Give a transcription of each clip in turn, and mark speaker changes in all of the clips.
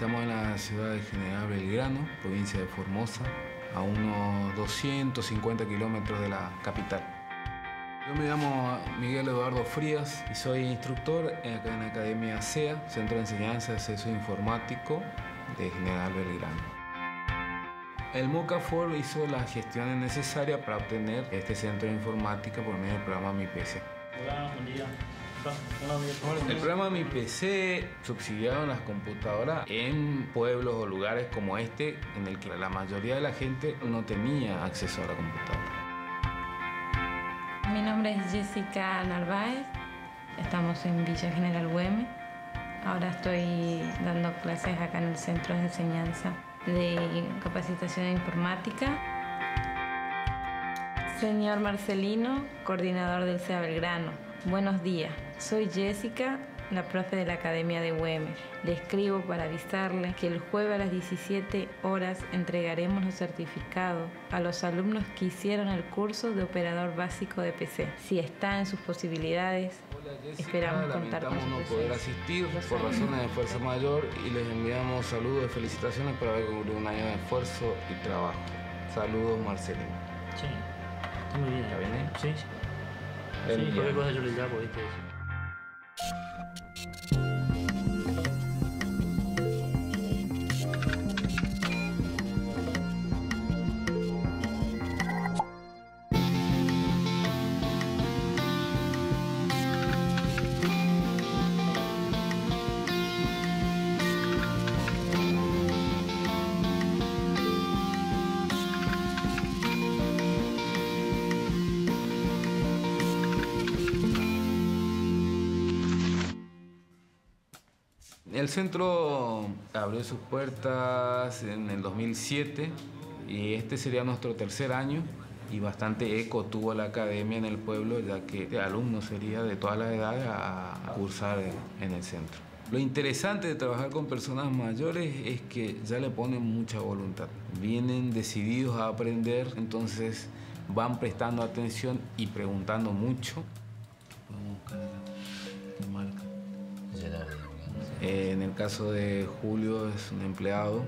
Speaker 1: Estamos en la ciudad de General Belgrano, provincia de Formosa, a unos 250 kilómetros de la capital. Yo me llamo Miguel Eduardo Frías y soy instructor en la Academia CEA, Centro de Enseñanza de Acceso Informático de General Belgrano. El MOCAFOR hizo las gestiones necesarias para obtener este centro de informática por medio del programa Mi PC.
Speaker 2: Hola, buen día.
Speaker 1: El programa Mi PC subsidiaron las computadoras en pueblos o lugares como este, en el que la mayoría de la gente no tenía acceso a la computadora.
Speaker 3: Mi nombre es Jessica Narváez, estamos en Villa General Güemes. Ahora estoy dando clases acá en el Centro de Enseñanza de Capacitación de Informática. Señor Marcelino, coordinador del CEA Belgrano, buenos días. Soy Jessica, la profe de la Academia de Güemes. Le escribo para avisarle que el jueves a las 17 horas entregaremos los certificados a los alumnos que hicieron el curso de operador básico de PC. Si está en sus posibilidades,
Speaker 1: Hola Jessica,
Speaker 3: esperamos contar con su
Speaker 1: no poder asistir por razones de fuerza mayor y les enviamos saludos y felicitaciones por haber cumplido un año de esfuerzo y trabajo. Saludos Marcelino.
Speaker 2: Sí, está muy bien.
Speaker 1: ¿Está bien, eh?
Speaker 2: Sí, sí. Cualquier cosa yo le llamo, ¿viste?
Speaker 1: El centro abrió sus puertas en el 2007 y este sería nuestro tercer año y bastante eco tuvo la academia en el pueblo ya que de alumnos sería de todas las edades a cursar en el centro. Lo interesante de trabajar con personas mayores es que ya le ponen mucha voluntad. Vienen decididos a aprender, entonces van prestando atención y preguntando mucho. Eh, en el caso de Julio es un empleado,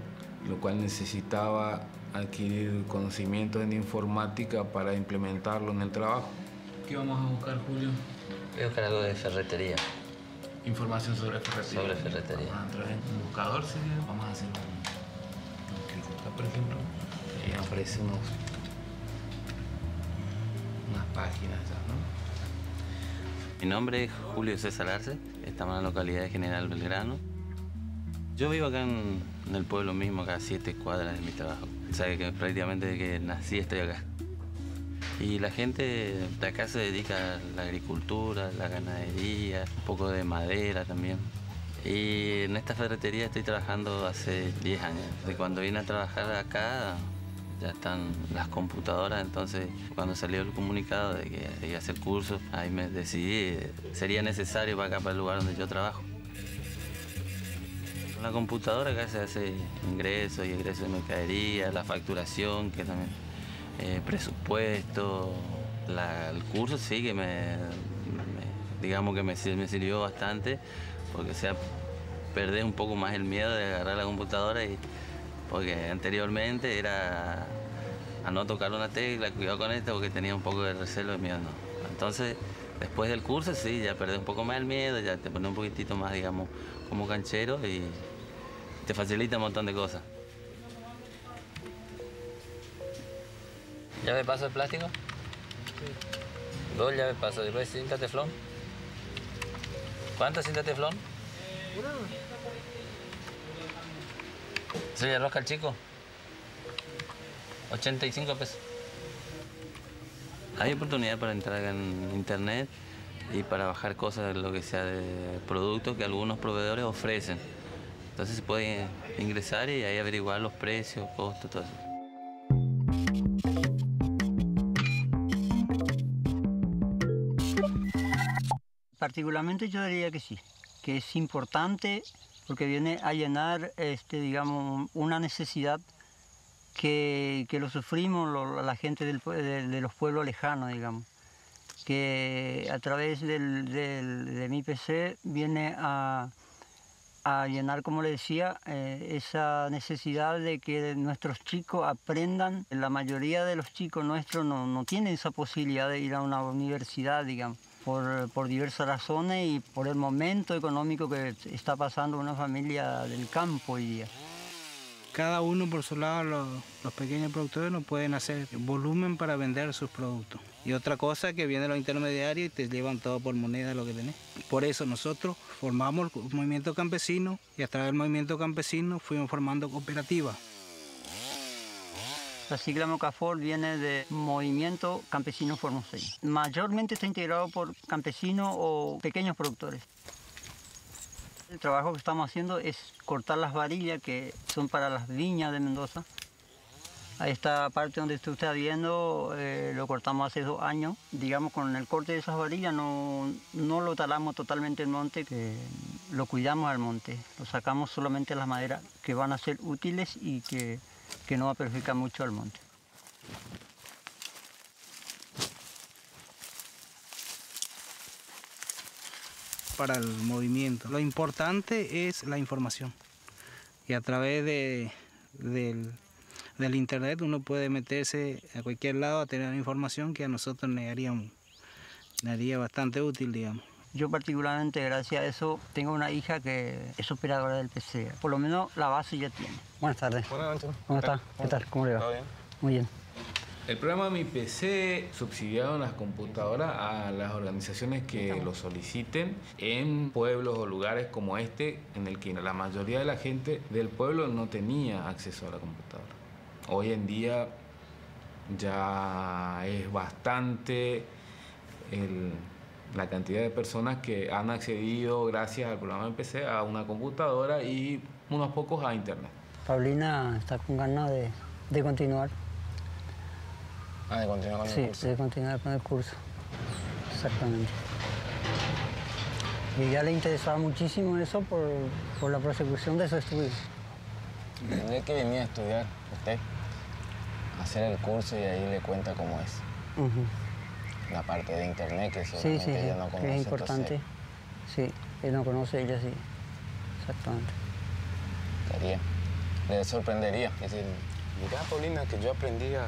Speaker 1: lo cual necesitaba adquirir conocimientos en informática para implementarlo en el trabajo. ¿Qué vamos a buscar, Julio?
Speaker 4: Voy a buscar algo de ferretería.
Speaker 1: Información sobre ferretería.
Speaker 4: Sobre ferretería.
Speaker 1: Vamos a entrar en un buscador, ¿sí? vamos a hacer un, un clic acá, por ejemplo. Y aparecen unos, unas páginas ya, ¿no?
Speaker 4: Mi nombre es Julio César Arce, estamos en la localidad de General Belgrano. Yo vivo acá en, en el pueblo mismo, acá a siete cuadras de mi trabajo. O sea que prácticamente desde que nací estoy acá. Y la gente de acá se dedica a la agricultura, la ganadería, un poco de madera también. Y en esta ferretería estoy trabajando hace 10 años. De cuando vine a trabajar acá ya están las computadoras, entonces cuando salió el comunicado de que iba a hacer cursos, ahí me decidí, sería necesario para acá, para el lugar donde yo trabajo. La computadora acá se hace ingresos y egresos de mercadería, la facturación, que también, eh, presupuesto, el curso sí que me, digamos que me, me sirvió bastante, porque o sea, perdés un poco más el miedo de agarrar la computadora y porque anteriormente era a no tocar una tecla, cuidado con esto, porque tenía un poco de recelo y miedo no. Entonces, después del curso sí, ya perdés un poco más el miedo, ya te pones un poquitito más, digamos, como canchero y te facilita un montón de cosas. ¿Llave paso de plástico? Dos llaves paso, después cinta teflón. ¿Cuántas cinta teflón? ¿Se le rosca al chico? 85 pesos. Hay oportunidad para entrar en internet y para bajar cosas, lo que sea de productos que algunos proveedores ofrecen. Entonces se puede ingresar y ahí averiguar los precios, costos, todo eso.
Speaker 5: Particularmente yo diría que sí, que es importante porque viene a llenar, este, digamos, una necesidad que, que lo sufrimos lo- la gente del de, de los pueblos lejanos, digamos, que a través del, del- de mi PC viene a, a llenar, como le decía, eh, esa necesidad de que nuestros chicos aprendan. La mayoría de los chicos nuestros no, no tienen esa posibilidad de ir a una universidad, digamos. Por, por, diversas razones y por el momento económico que está pasando una familia del campo hoy día.
Speaker 6: Cada uno por su lado, los, pequeños productores no pueden hacer volumen para vender sus productos. Y otra cosa que vienen los intermediarios y te llevan todo por moneda lo que tenés. Por eso nosotros formamos el movimiento campesino y a través del movimiento campesino fuimos formando cooperativas.
Speaker 5: La sigla Mocafor viene de Movimiento Campesino Formoseño. Mayormente está integrado por campesinos o pequeños productores. El trabajo que estamos haciendo es cortar las varillas que son para las viñas de Mendoza. A esta parte donde usted está viendo eh, lo cortamos hace dos años. Digamos, con el corte de esas varillas no, no lo talamos totalmente el monte, que lo cuidamos al monte. Lo sacamos solamente las maderas que van a ser útiles y que, que no va a perjudicar mucho al monte.
Speaker 6: para el movimiento. Lo importante es la información. Y a través de, del, internet uno puede meterse a cualquier lado a tener información que a nosotros nos haría, nos haría bastante útil, digamos.
Speaker 5: Yo particularmente, gracias a eso, tengo una hija que es operadora del PC. Por lo menos la base ya tiene. Buenas tardes.
Speaker 7: Buenas noches.
Speaker 5: ¿Cómo está? ¿Qué tal? ¿Cómo le va?
Speaker 7: ¿Todo bien?
Speaker 5: Muy bien.
Speaker 1: El programa Mi PC subsidiado en las computadoras a las organizaciones que lo soliciten en pueblos o lugares como este, en el que la mayoría de la gente del pueblo no tenía acceso a la computadora. Hoy en día ya es bastante el, la cantidad de personas que han accedido gracias al programa Mi PC a una computadora y unos pocos a internet.
Speaker 5: Paulina está con ganas de, de continuar.
Speaker 7: Ah, de continuar con
Speaker 5: Sí,
Speaker 7: el curso.
Speaker 5: de continuar con el curso. Exactamente. Y ya le interesaba muchísimo eso por, por la prosecución de su estudio.
Speaker 7: Tendría que venir a estudiar usted, hacer el curso y ahí le cuenta cómo es.
Speaker 5: Ujú.
Speaker 7: La parte de internet que
Speaker 5: Sí,
Speaker 7: ella no
Speaker 5: que
Speaker 7: conoce.
Speaker 5: es importante.
Speaker 7: entonces
Speaker 5: Sí, él no conoce, ella sí. Exactamente.
Speaker 7: quería. Le sorprendería. Decir, mira Paulina, que yo aprendí a...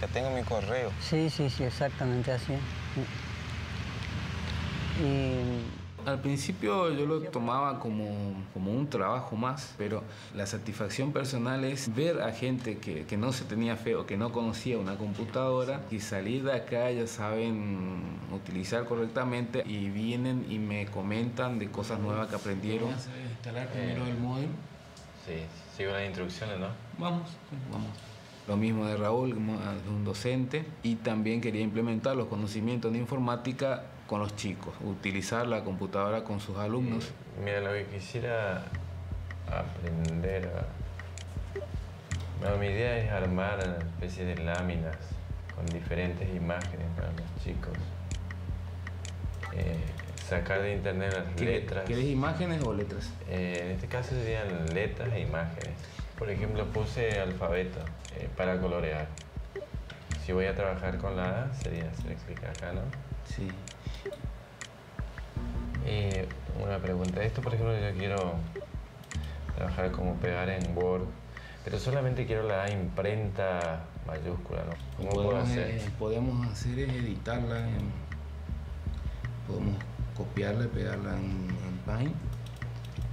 Speaker 7: Ya tengo mi correo.
Speaker 5: Sí, sí, sí, exactamente así. Sí. Y
Speaker 1: Al principio yo lo tomaba como, como un trabajo más, pero la satisfacción personal es ver a gente que, que no se tenía fe o que no conocía una computadora y salir de acá ya saben utilizar correctamente y vienen y me comentan de cosas nuevas que aprendieron. instalar primero el modem?
Speaker 8: Sí, sigo las instrucciones, ¿no?
Speaker 1: Vamos, vamos. Lo mismo de Raúl, de un docente, y también quería implementar los conocimientos de informática con los chicos, utilizar la computadora con sus alumnos.
Speaker 8: Mira, lo que quisiera aprender a... Mi idea es armar una especie de láminas con diferentes imágenes para los chicos. Eh, sacar de internet las
Speaker 1: ¿Quieres-
Speaker 8: letras.
Speaker 1: ¿Quieres imágenes o letras?
Speaker 8: Eh, en este caso serían letras e imágenes. Por ejemplo, puse alfabeto eh, para colorear. Si voy a trabajar con la A, sería hacer clic acá, ¿no?
Speaker 1: Sí.
Speaker 8: Eh, una pregunta. Esto, por ejemplo, yo quiero trabajar como pegar en Word, pero solamente quiero la imprenta mayúscula, ¿no? ¿Cómo puedo
Speaker 1: podemos,
Speaker 8: hacer?
Speaker 1: eh, podemos hacer es editarla en- podemos copiarla y pegarla en, en Paint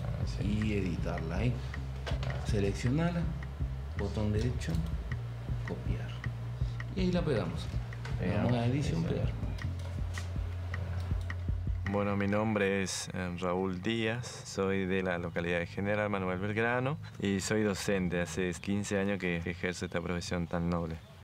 Speaker 8: Ah, sí.
Speaker 1: y editarla ahí seleccionarla botón derecho copiar y ahí la pegamos
Speaker 8: Pegamos,
Speaker 1: vamos a edición
Speaker 8: edición.
Speaker 1: pegar
Speaker 8: Bueno, mi nombre es eh, Raúl Díaz, soy de la localidad de General Manuel Belgrano y soy docente. Hace 15 años que ejerzo esta profesión tan noble.